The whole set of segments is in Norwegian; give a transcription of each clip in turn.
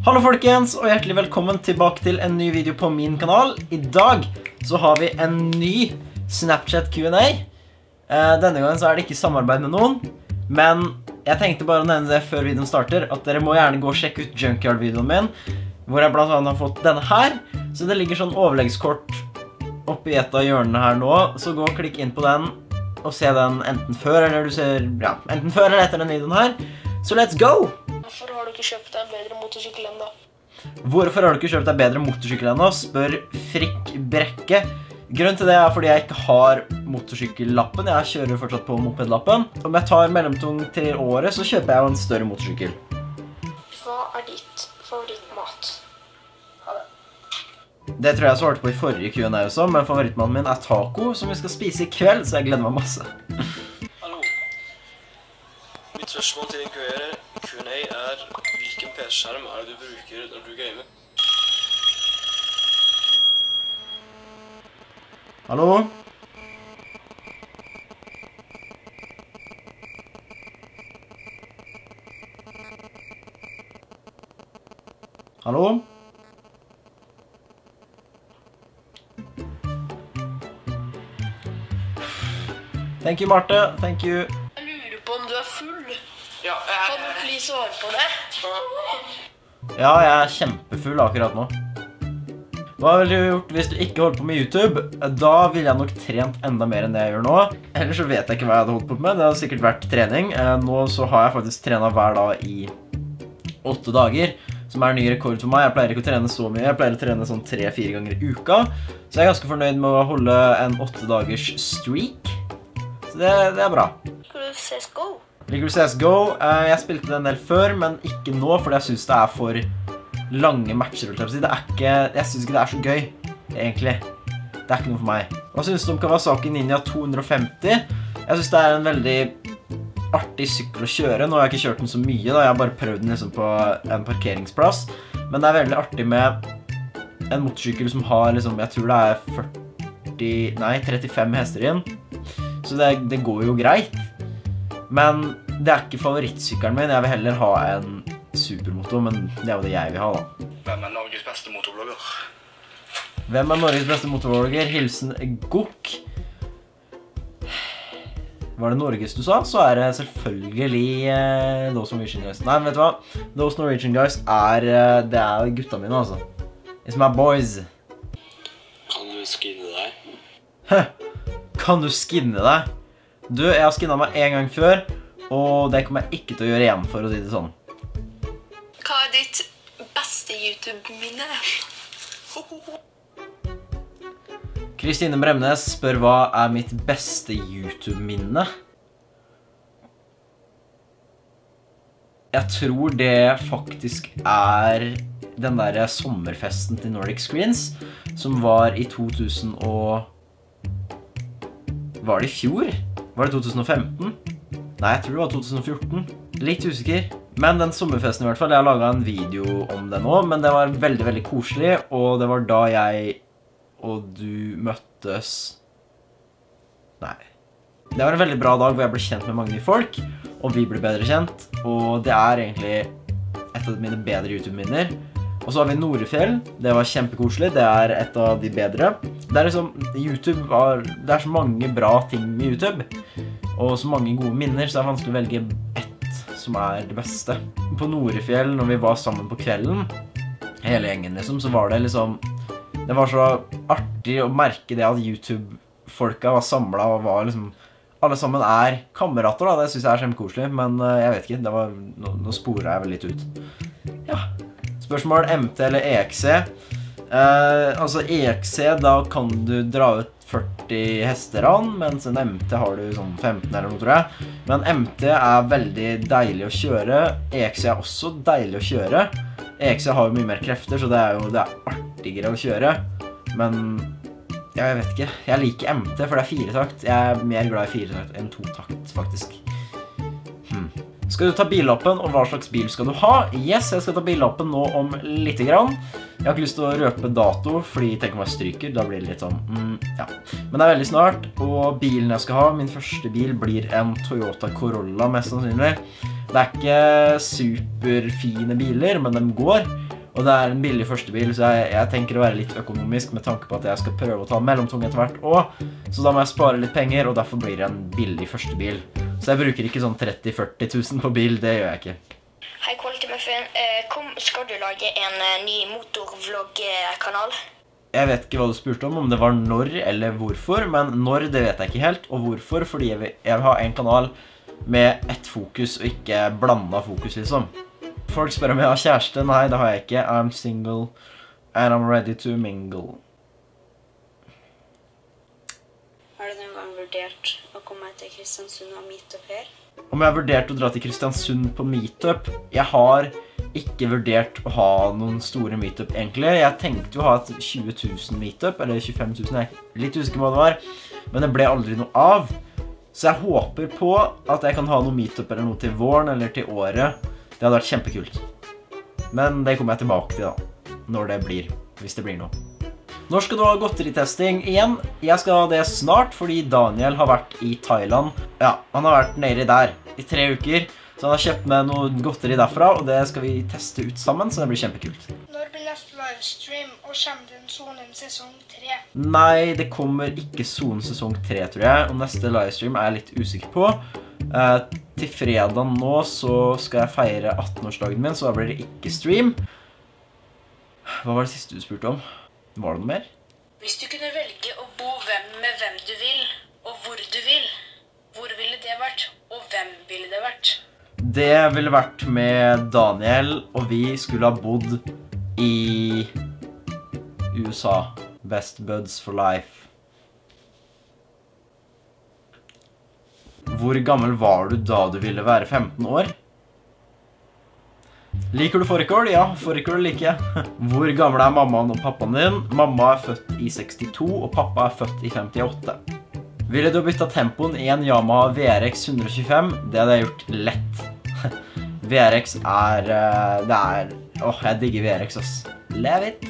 Hallo folkens, og hjertelig velkommen tilbake til en ny video på min kanal. I dag så har vi en ny Snapchat Q&A. Eh, Denne gangen så er det ikke samarbeid med noen, men jeg tenkte bare å nevne det før videoen starter, at dere må gjerne gå og sjekke ut Junkyard-videoen min, hvor jeg blant annet har fått denne her. Så det ligger sånn overleggskort oppi et av hjørnene her nå, så gå og klikk inn på den og se den enten før eller etter den videoen her. Så let's go! Hvorfor har du ikke kjøpt deg en bedre motorsykkel ennå? Hvorfor har du ikke kjøpt deg bedre motorsykkel ennå? Spør Frikk Brekke. Grunnen til det er fordi jeg ikke har motorsykkellappen. Jeg kjører fortsatt på mopedlappen. Om jeg tar mellomtung til året, så kjøper jeg jo en større motorsykkel. Hva er ditt favorittmat? Ha det. Det tror jeg svarte på i forrige Q&A også, men favorittmannen min er taco, som vi skal spise i kveld, så jeg gleder meg masse. Hallo. Mitt spørsmål til Q&A er hvilken PC-skjerm er det du bruker når du gamer? Hallo? Hallo? Thank you, Marte. Thank you. Jeg lurer på om du er full. Ja, Kan du please svare på det? Ja, jeg er kjempefull akkurat nå. Hva ville du gjort hvis du ikke holdt på med YouTube? Da ville jeg nok trent enda mer enn det jeg gjør nå. Ellers så vet jeg ikke hva jeg hadde holdt på med. Det hadde sikkert vært trening. Eh, Nå så har jeg faktisk trena hver dag i åtte dager, som er en ny rekord for meg. Jeg pleier ikke å trene så mye. Jeg pleier å trene sånn tre-fire ganger i uka. Så jeg er ganske fornøyd med å holde en åtte dagers streak. Så det, det er bra. Skal du CSGO? Liker du CSGO? Jeg spilte det en del før, men ikke nå, fordi jeg synes det er for lange matcher. Det er ikke, jeg synes ikke det er så gøy, egentlig. Det er ikke noe for meg. Hva synes du om Kawasaki Ninja 250? Jeg synes det er en veldig artig sykkel å kjøre. Nå har jeg ikke kjørt den så mye, da. Jeg har bare prøvd den liksom på en parkeringsplass. Men det er veldig artig med en motorsykkel som har liksom, jeg tror det er 40, nei, 35 hester igjen. Så det går jo greit. Men det er ikke favorittsykkelen min. Jeg vil heller ha en supermotor, men det er jo det jeg vil ha, da. Hvem er Norges beste motorblogger? Hvem er Norges beste motorblogger? Hilsen Gokk. Var det Norges du sa, så er det selvfølgelig eh, Those Norwegian Guys. Nei, men vet du hva? Those Norwegian Guys er eh, Det er gutta mine, altså. It's my boys. Kan du skinne deg? Hæ? Kan du skinne deg? Du, jeg har skinna meg en gang før, og det kommer jeg ikke til å gjøre igjen, for å si det sånn. Hva er ditt beste YouTube-minne? Kristine Bremnes spør hva er mitt beste YouTube-minne. Jeg tror det faktisk er den der sommerfesten til Nordic Screens, som var i 2000 og... Var det i fjor? Var det 2015? Nei, jeg tror det var 2014. Litt usikker. Men den sommerfesten i hvert fall, jeg har laget en video om den også, men det var veldig, veldig koselig, og det var da jeg og du møttes Nei. Det var en veldig bra dag hvor jeg ble kjent med mange folk, og vi ble bedre kjent, og det er egentlig et av mine bedre YouTube-minner. Og så har vi Norefjell. Det var kjempekoselig. Det er et av de bedre. Det er liksom YouTube var, Det er så mange bra ting med YouTube, og så mange gode minner, så det er vanskelig å velge ett som er det beste. På Norefjell, når vi var sammen på kvelden, hele gjengen liksom, så var det liksom det var så artig å merke det at YouTube-folka var samla og var liksom Alle sammen er kamerater, da. Det syns jeg er kjempekoselig. Men eh, jeg vet ikke. var, Nå, nå spora jeg vel litt ut. Ja. Spørsmål MT eller EXC. Eh, altså EXC, da kan du dra ut 40 hester an, mens en MT har du sånn 15 eller noe, tror jeg. Men MT er veldig deilig å kjøre. EXE er også deilig å kjøre. EXE har jo mye mer krefter, så det er jo det er artigere å kjøre. Men ja, jeg vet ikke. Jeg liker MT, for det er firetakt. Jeg er mer glad i firetakt enn totakt, faktisk. Skal du ta billappen, og hva slags bil skal du ha? Yes, jeg skal ta billappen nå om grann. Jeg har ikke lyst til å røpe dato, fordi tenk om jeg stryker, da blir det litt sånn, mm, ja. Men det er veldig snart, og bilen jeg skal ha, min første bil, blir en Toyota Corolla, mest sannsynlig. Det er ikke superfine biler, men de går. Og det er en billig førstebil, så jeg, jeg tenker å være litt økonomisk med tanke på at jeg skal prøve å ta mellomtung etter hvert òg. Så da må jeg spare litt penger, og derfor blir det en billig førstebil. Så jeg bruker ikke sånn 30 000-40 000 på bil, det gjør jeg ikke. Hei, Quality Muffin. Eh, kom, skal du lage en eh, ny motorvloggkanal? Jeg vet ikke hva du spurte om, om det var når eller hvorfor, men når det vet jeg ikke helt, og hvorfor, fordi jeg vil, jeg vil ha en kanal med ett fokus og ikke blanda fokus, liksom. Folk spør om jeg har kjæreste. Nei, det har jeg ikke. I'm single and I'm ready to mingle. Har du noen gang vurdert å komme til Kristiansund og meetup her? Om jeg har vurdert å dra til Kristiansund på meetup? Jeg har ikke vurdert å ha noen store meetup, egentlig. Jeg tenkte jo å ha et 20 000 meetup, eller 25 000, jeg er litt usikker på hva det var. Men det ble aldri noe av. Så jeg håper på at jeg kan ha noen meetup eller noe til våren eller til året. Det hadde vært kjempekult. Men det kommer jeg tilbake til da, når det blir, hvis det blir noe. Når skal du ha godteritesting igjen? Jeg skal ha det snart, fordi Daniel har vært i Thailand. Ja, han har vært nede der i tre uker, så han har kjøpt med noe godteri derfra, og det skal vi teste ut sammen, så det blir kjempekult. Når blir neste livestream, og kommer det en Sonen sesong 3? Nei, det kommer ikke Zone sesong 3, tror jeg, og neste livestream er jeg litt usikker på. Eh, til fredag nå så skal jeg feire 18-årsdagen min, så da blir det ikke stream. Hva var det siste du spurte om? Var det noe mer? Hvis du kunne velge å bo hvem med hvem du vil, og hvor du vil, hvor ville det vært, og hvem ville det vært? Det ville vært med Daniel, og vi skulle ha bodd i USA. Best buds for life. Hvor gammel var du da du ville være 15 år? Liker du fårikål? Ja, fårikål liker jeg. Hvor gammel er mammaen og pappaen din? Mamma er født i 62, og pappa er født i 58. Ville du bytta tempoen i en Yamaha VRX 125? Det hadde jeg gjort lett. VRX er eh, Det er Åh, jeg digger VRX, ass. Lev it.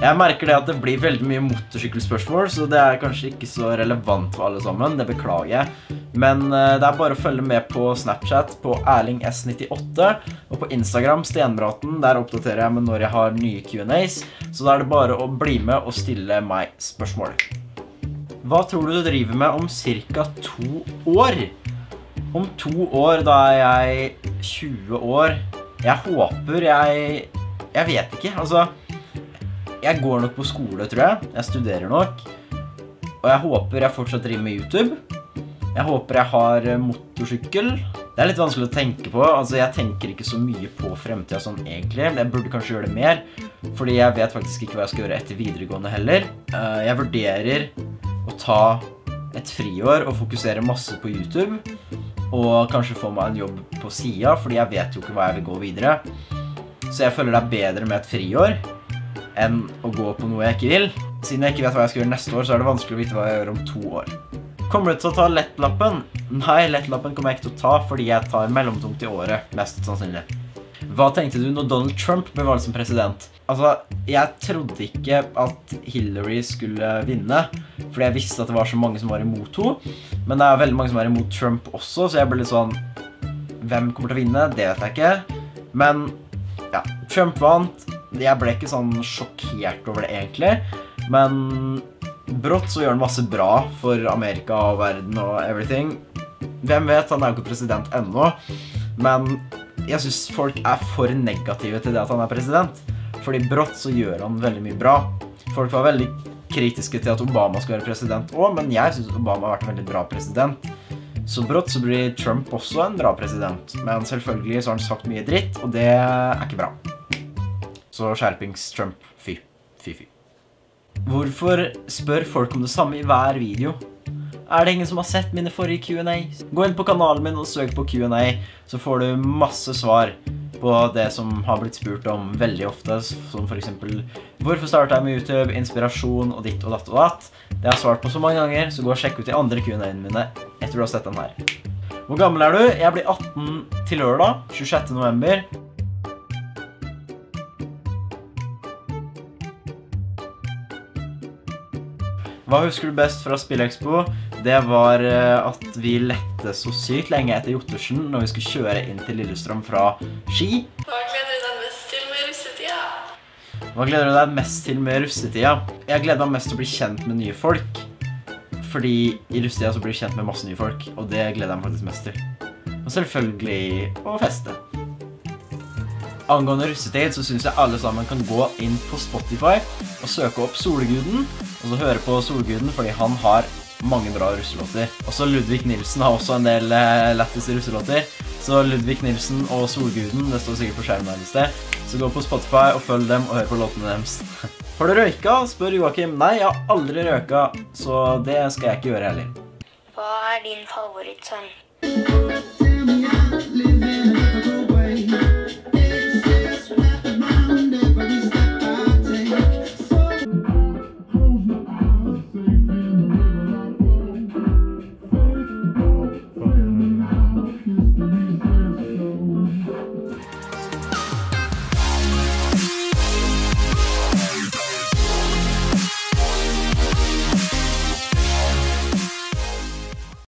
Jeg merker det at det blir veldig mye motorsykkelspørsmål, så det er kanskje ikke så relevant for alle sammen. Det beklager jeg. Men eh, det er bare å følge med på Snapchat på erlings98 og på Instagram Stenbraten. Der oppdaterer jeg med når jeg har nye Q&As, så da er det bare å bli med og stille meg spørsmål. Hva tror du du driver med om ca. to år? Om to år, da er jeg 20 år. Jeg håper jeg Jeg vet ikke, altså Jeg går nok på skole, tror jeg. Jeg studerer nok. Og jeg håper jeg fortsatt driver med YouTube. Jeg håper jeg har eh, motorsykkel. Det er litt vanskelig å tenke på. Altså, Jeg tenker ikke så mye på fremtida sånn egentlig. Jeg burde kanskje gjøre det mer, fordi jeg vet faktisk ikke hva jeg skal gjøre etter videregående heller. Eh, Jeg vurderer å ta et friår og fokusere masse på YouTube. Og kanskje få meg en jobb på sida, fordi jeg vet jo ikke hva jeg vil gå videre. Så jeg føler det er bedre med et friår enn å gå på noe jeg ikke vil. Siden jeg ikke vet hva jeg skal gjøre neste år, så er det vanskelig å vite hva jeg gjør om to år. Kommer du til å ta lettlappen? Nei, lettlappen kommer jeg ikke til å ta fordi jeg tar mellomtungt i året, mest sannsynlig. Hva tenkte du når Donald Trump ble valgt som president? Altså, jeg trodde ikke at Hillary skulle vinne, fordi jeg visste at det var så mange som var imot henne. Men det er veldig mange som er imot Trump også, så jeg ble litt sånn Hvem kommer til å vinne? Det vet jeg ikke. Men ja, Trump vant. Jeg ble ikke sånn sjokkert over det, egentlig. Men brått så gjør han masse bra for Amerika og verden og everything. Hvem vet? Han er jo ikke president ennå. Men jeg syns folk er for negative til det at han er president. Fordi brått så gjør han veldig mye bra. Folk var veldig kritiske til at Obama skal være president òg, men jeg syns Obama har vært en veldig bra president. Så brått så blir Trump også en bra president. Men selvfølgelig så har han sagt mye dritt, og det er ikke bra. Så skjerpings Trump. Fy. Fy, fy. Hvorfor spør folk om det samme i hver video? Er det ingen som har sett mine forrige Q&A? Gå inn på kanalen min og søk på Q&A, så får du masse svar på det som har blitt spurt om veldig ofte, som for eksempel Hvorfor startet jeg med YouTube? Inspirasjon og ditt og datt og datt. Det har jeg svart på så mange ganger, så gå og sjekk ut de andre Q&A-ene mine etter du har sett den her. Hvor gammel er du? Jeg blir 18 til lørdag, 26. november. Hva husker du best fra Spillekspo? Det var eh, at vi lette så sykt lenge etter Jottersen når vi skulle kjøre inn til Lillestrøm fra Ski. Hva gleder du deg mest til med russetida? Hva gleder du deg mest til med russetida? Jeg gleder meg mest til å bli kjent med nye folk. Fordi i russetida så blir du kjent med masse nye folk, og det gleder jeg meg faktisk mest til. Og selvfølgelig å feste. Angående russetid så syns jeg alle sammen kan gå inn på Spotify og søke opp Solguden, og så høre på Solguden fordi han har mange bra russelåter. Også Ludvig Nilsen har også en del eh, lættis russelåter. Så Ludvig Nilsen og Solguden, det står sikkert på skjermen her et sted. Så gå på Spotify og følg dem og hør på låtene deres. Har du røyka? spør Joakim. Nei, jeg har aldri røyka, så det skal jeg ikke gjøre heller. Hva er din favorittsang?